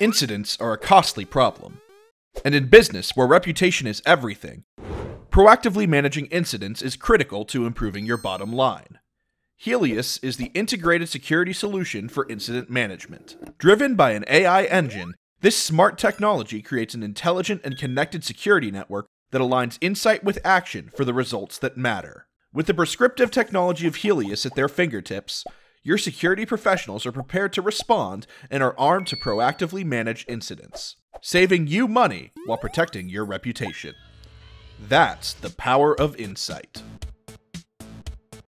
Incidents are a costly problem. And in business, where reputation is everything, proactively managing incidents is critical to improving your bottom line. HELIAUS is the integrated security solution for incident management. Driven by an AI engine, this smart technology creates an intelligent and connected security network that aligns insight with action for the results that matter. With the prescriptive technology of HELIAUS at their fingertips, your security professionals are prepared to respond and are armed to proactively manage incidents, saving you money while protecting your reputation. That's the power of insight.